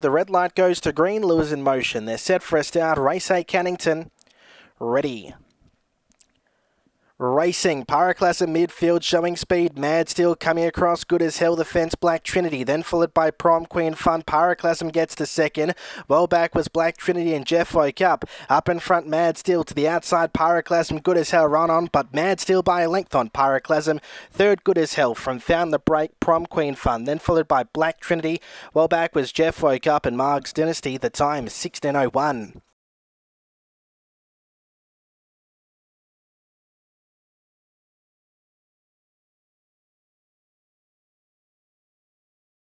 The red light goes to green. lure's in motion. They're set for a start. Race 8 Cannington. Ready. Racing, Pyroclasm in midfield showing speed. Mad Steel coming across, good as hell. The fence, Black Trinity, then followed by Prom Queen Fun. Pyroclasm gets to second. Well back was Black Trinity and Jeff woke up. Up in front, Mad Steel to the outside. Pyroclasm, good as hell, run on, but Mad Steel by a length on Pyroclasm. Third, good as hell from Found the Break, Prom Queen Fun, then followed by Black Trinity. Well back was Jeff woke up and Marg's Dynasty. The time 1601.